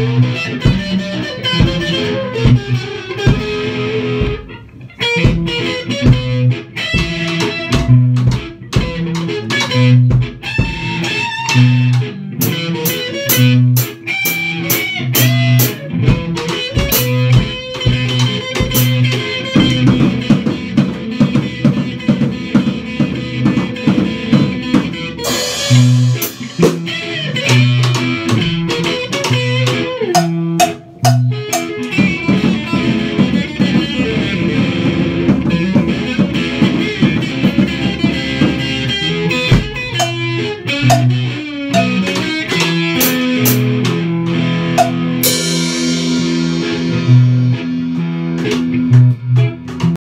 Música